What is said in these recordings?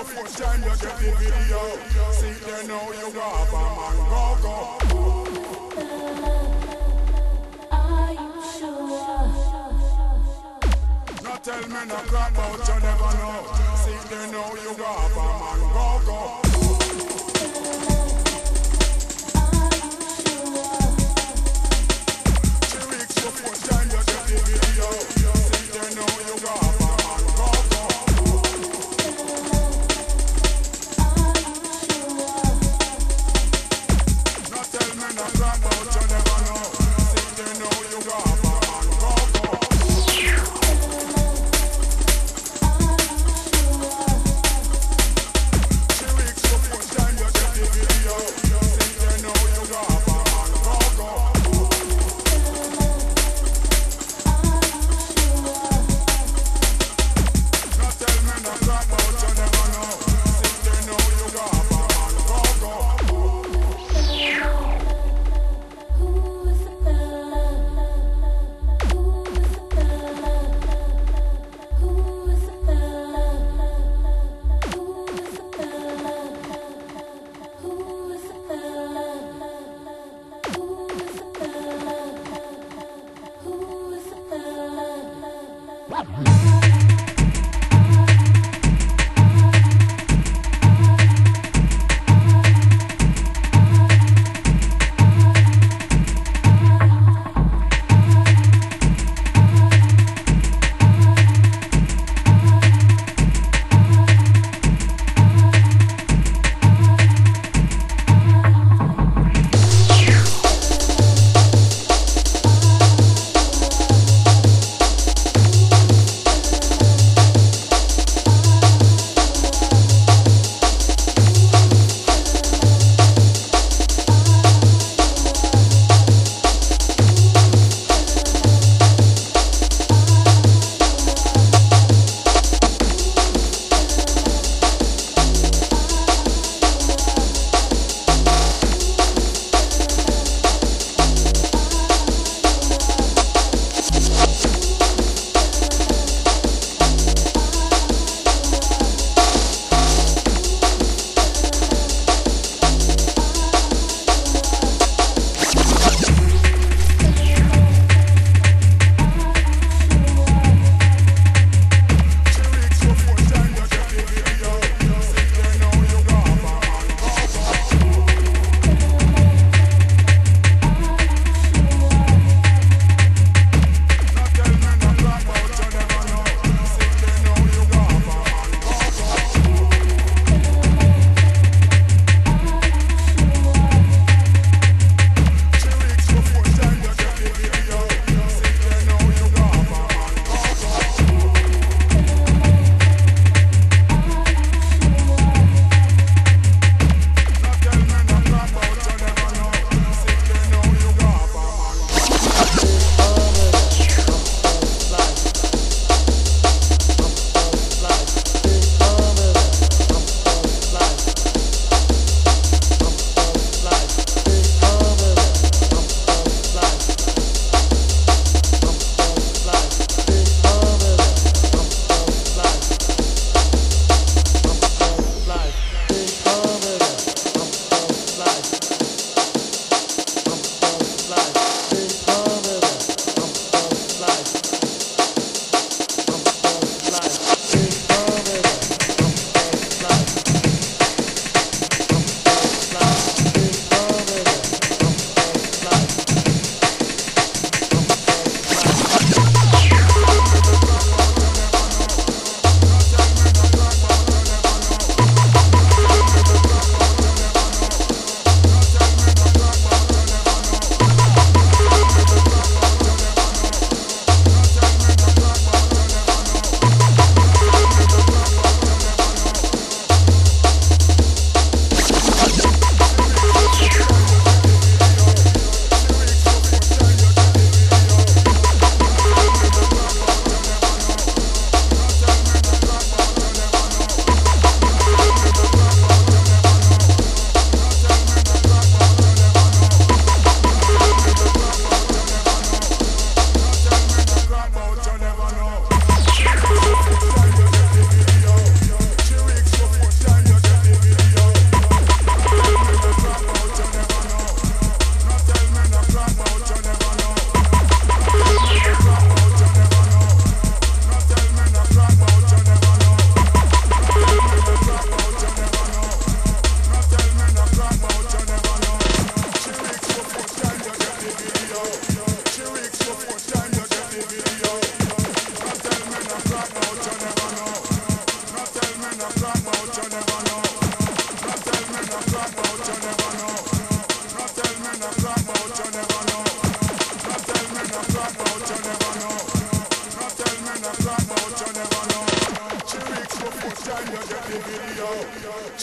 your foot you get the video. See you have a man go go. Are you sure? Tell me no crap you never know. Bye.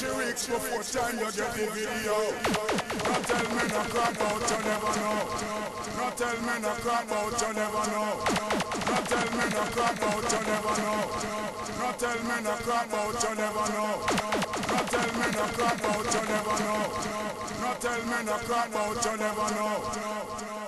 Weeks before time you get the video. Not tell me no crap out, you never know. Not tell me no crap out, you never know. Not tell me no crap out, you never know. Not tell me no crap out, you never know. Not tell me no crap out, you never know. Not tell me no crap out, you never know.